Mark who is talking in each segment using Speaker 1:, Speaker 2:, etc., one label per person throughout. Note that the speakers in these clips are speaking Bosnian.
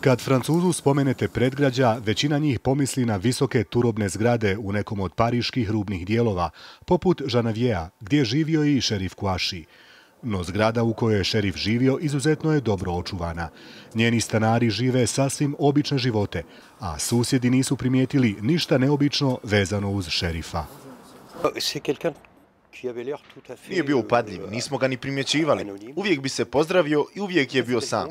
Speaker 1: Kad Francuzu spomenete predgrađa, većina njih pomisli na visoke turobne zgrade u nekom od pariških rubnih dijelova, poput Žanavijeja, gdje je živio i šerif Kuaši. No zgrada u kojoj je šerif živio izuzetno je dobro očuvana. Njeni stanari žive sasvim obične živote, a susjedi nisu primijetili ništa neobično vezano uz šerifa.
Speaker 2: Nije bio upadljiv, nismo ga ni primjećivali. Uvijek bi se pozdravio i uvijek je bio sam.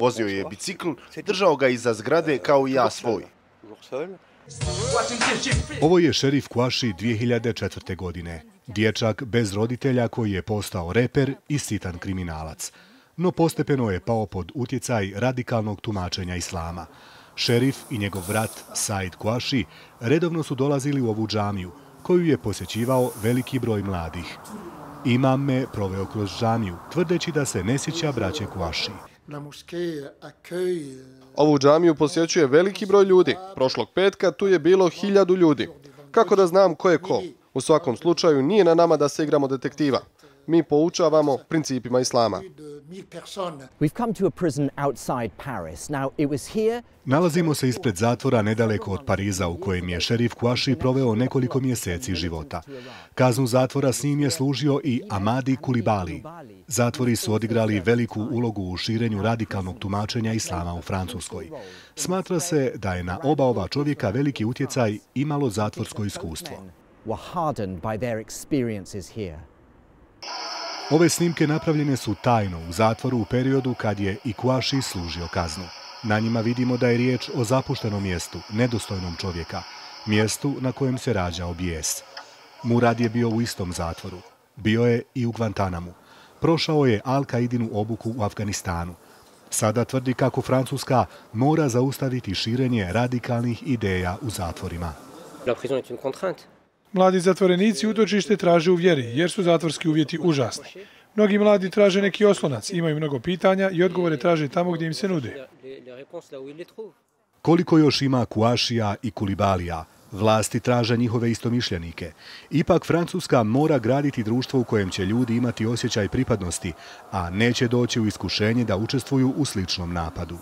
Speaker 2: Vozio je bicikl, držao ga iza zgrade kao i ja svoj.
Speaker 1: Ovo je šerif Kuaši 2004. godine. Dječak bez roditelja koji je postao reper i sitan kriminalac. No postepeno je pao pod utjecaj radikalnog tumačenja islama. Šerif i njegov vrat Said Kuaši redovno su dolazili u ovu džamiju, koju je posjećivao veliki broj mladih. Imam me proveo kroz džamiju, tvrdeći da se ne sjeća braće Kuaši.
Speaker 3: Ovu džamiju posjećuje veliki broj ljudi. Prošlog petka tu je bilo hiljadu ljudi. Kako da znam ko je ko? U svakom slučaju nije na nama da se igramo detektiva mi poučavamo principima islama.
Speaker 1: Nalazimo se ispred zatvora nedaleko od Pariza u kojem je šerif Kuaši proveo nekoliko mjeseci života. Kaznu zatvora s njim je služio i Amadi Kulibali. Zatvori su odigrali veliku ulogu u širenju radikalnog tumačenja islama u Francuskoj. Smatra se da je na oba ova čovjeka veliki utjecaj imalo zatvorsko iskustvo. Ove snimke napravljene su tajno u zatvoru u periodu kad je Ikuaši služio kaznu. Na njima vidimo da je riječ o zapuštenom mjestu, nedostojnom čovjeka, mjestu na kojem se rađao bijes. Murad je bio u istom zatvoru. Bio je i u Guantanamu. Prošao je Al-Qaidinu obuku u Afganistanu. Sada tvrdi kako Francuska mora zaustaviti širenje radikalnih ideja u zatvorima. La prison est une contrainte.
Speaker 4: Mladi zatvorenici utočište traže u vjeri, jer su zatvorski uvjeti užasni. Mnogi mladi traže neki oslonac, imaju mnogo pitanja i odgovore traže tamo gdje im se nude.
Speaker 1: Koliko još ima Kuašija i Kulibalija, vlasti traže njihove istomišljenike. Ipak Francuska mora graditi društvo u kojem će ljudi imati osjećaj pripadnosti, a neće doći u iskušenje da učestvuju u sličnom napadu.